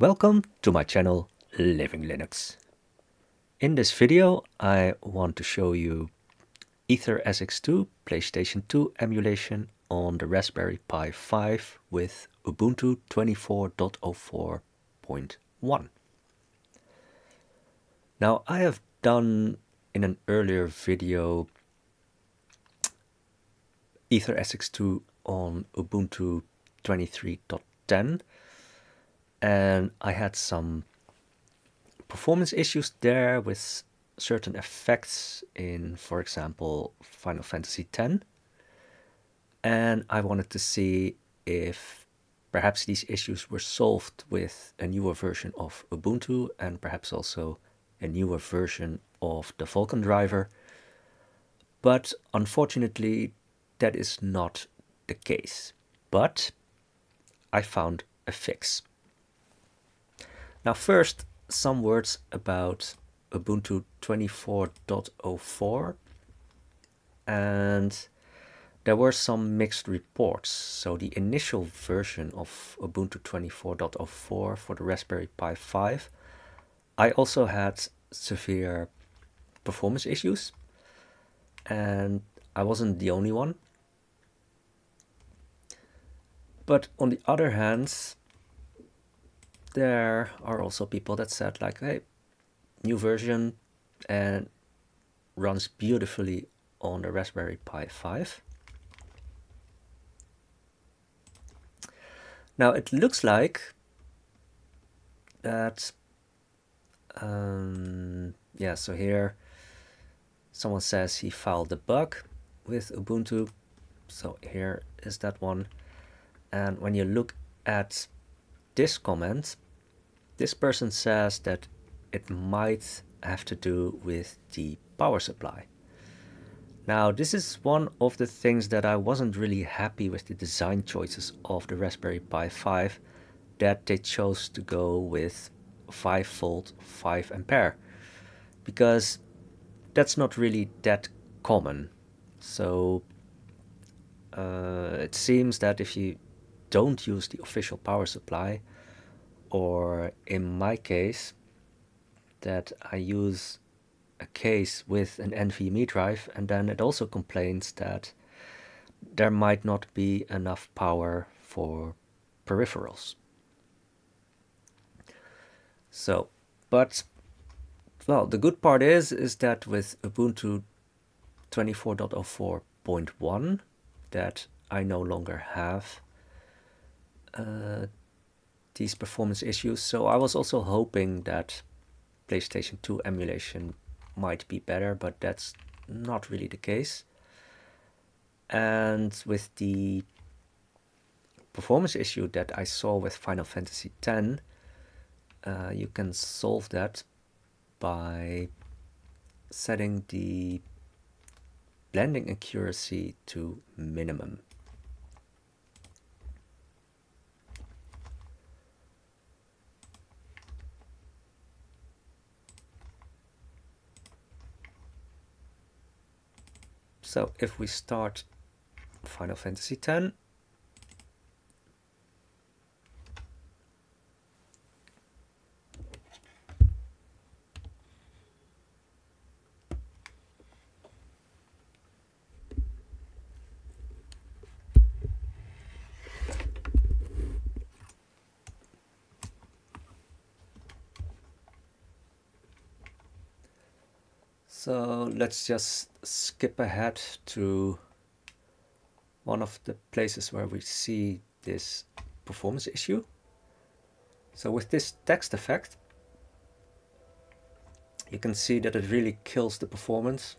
Welcome to my channel Living Linux. In this video I want to show you AetherSX2 PlayStation 2 emulation on the Raspberry Pi 5 with Ubuntu 24.04.1. Now I have done in an earlier video AetherSX2 on Ubuntu 23.10 and I had some performance issues there with certain effects in, for example, Final Fantasy X. And I wanted to see if perhaps these issues were solved with a newer version of Ubuntu and perhaps also a newer version of the Vulkan driver. But unfortunately, that is not the case. But I found a fix. Now first, some words about Ubuntu 24.04 and there were some mixed reports. So the initial version of Ubuntu 24.04 for the Raspberry Pi 5, I also had severe performance issues and I wasn't the only one. But on the other hand, there are also people that said like, hey, new version and runs beautifully on the Raspberry Pi 5. Now it looks like that, um, yeah, so here someone says he filed a bug with Ubuntu. So here is that one. And when you look at this comment, this person says that it might have to do with the power supply. Now this is one of the things that I wasn't really happy with the design choices of the Raspberry Pi 5 that they chose to go with 5 volt 5 ampere because that's not really that common so uh, it seems that if you don't use the official power supply or in my case that I use a case with an NVMe drive and then it also complains that there might not be enough power for peripherals. So, but well, the good part is is that with Ubuntu 24.04.1 that I no longer have uh, these performance issues. So I was also hoping that PlayStation 2 emulation might be better, but that's not really the case. And with the performance issue that I saw with Final Fantasy X, uh, you can solve that by setting the blending accuracy to minimum. So if we start Final Fantasy X, So let's just skip ahead to one of the places where we see this performance issue. So with this text effect, you can see that it really kills the performance.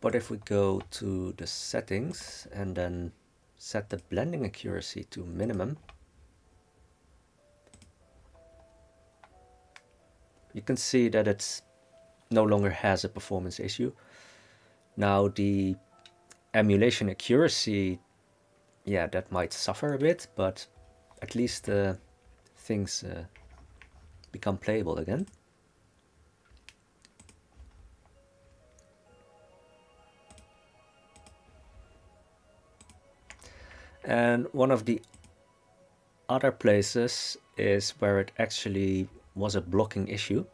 But if we go to the settings and then set the blending accuracy to minimum, you can see that it no longer has a performance issue. Now the emulation accuracy, yeah, that might suffer a bit, but at least uh, things uh, become playable again. And one of the other places is where it actually was a blocking issue.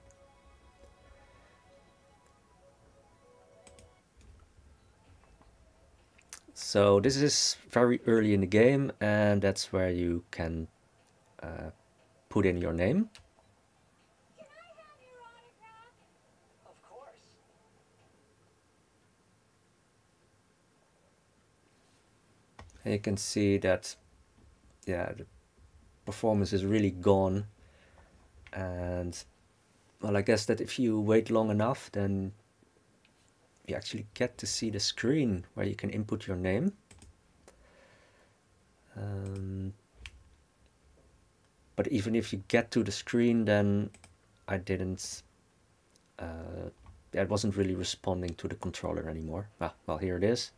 So this is very early in the game and that's where you can uh, put in your name. And you can see that, yeah, the performance is really gone. And, well, I guess that if you wait long enough, then you actually get to see the screen where you can input your name. Um, but even if you get to the screen, then I didn't, uh, it wasn't really responding to the controller anymore. Ah, well, here it is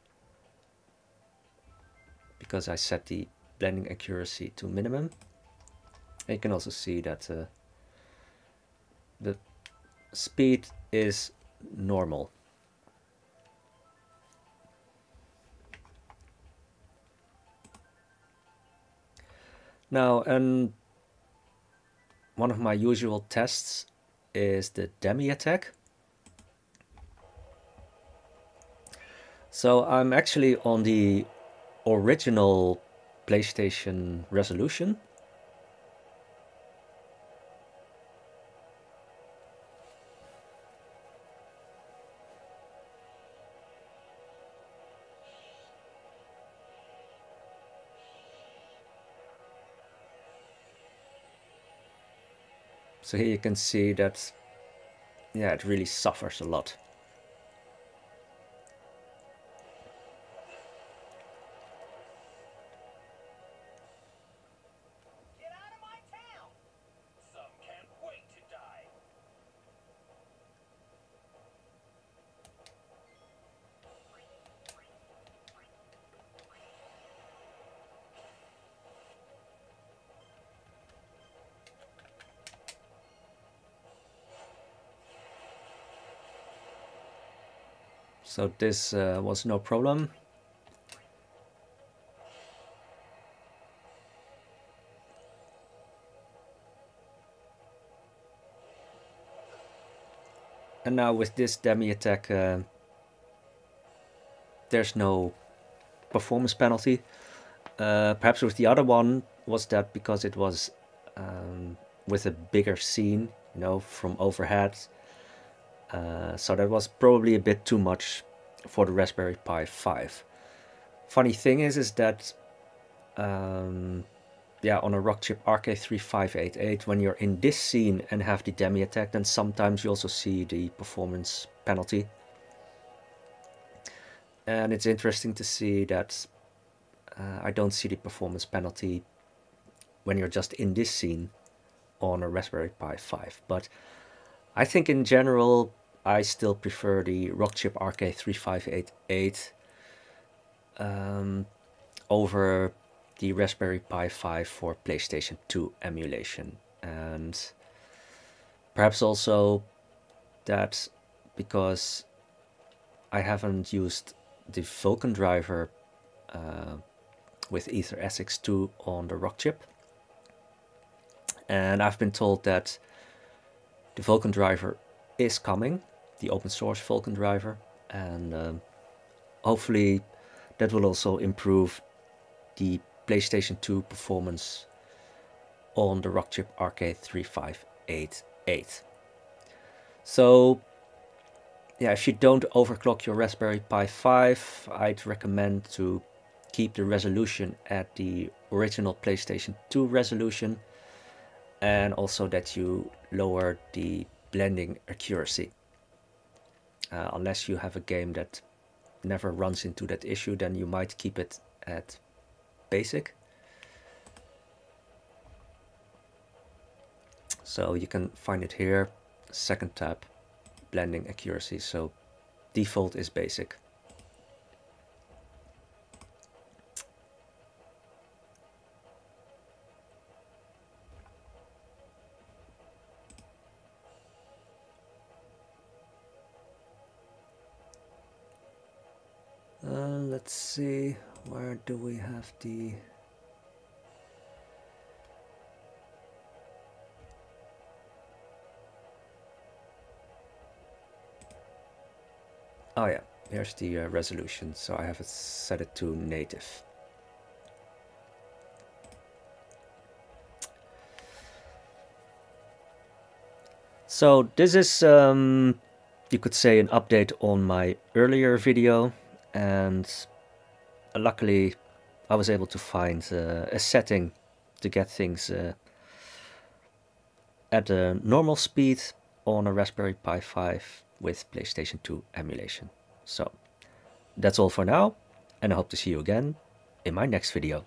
because I set the blending accuracy to minimum. And you can also see that uh, speed is normal. Now, and one of my usual tests is the demi attack. So I'm actually on the original PlayStation resolution. So here you can see that, yeah, it really suffers a lot. So this uh, was no problem. And now with this demi attack, uh, there's no performance penalty. Uh, perhaps with the other one was that because it was um, with a bigger scene, you know, from overhead. Uh, so that was probably a bit too much for the Raspberry Pi 5. Funny thing is, is that um, yeah, on a Rockchip RK3588, when you're in this scene and have the demi attack, then sometimes you also see the performance penalty. And it's interesting to see that uh, I don't see the performance penalty when you're just in this scene on a Raspberry Pi 5. But I think in general, I still prefer the Rockchip RK3588 um, over the Raspberry Pi 5 for PlayStation 2 emulation. And perhaps also that because I haven't used the Vulkan driver uh, with AetherSX2 on the Rockchip. And I've been told that the Vulkan driver is coming the open source Vulkan driver and um, hopefully that will also improve the PlayStation 2 performance on the Rockchip RK3588. So yeah, if you don't overclock your Raspberry Pi 5, I'd recommend to keep the resolution at the original PlayStation 2 resolution and also that you lower the blending accuracy uh, unless you have a game that never runs into that issue then you might keep it at basic. So you can find it here second tab blending accuracy. So default is basic let's see where do we have the oh yeah here's the uh, resolution so I have it set it to native. So this is um, you could say an update on my earlier video and luckily I was able to find uh, a setting to get things uh, at a normal speed on a Raspberry Pi 5 with PlayStation 2 emulation. So that's all for now and I hope to see you again in my next video.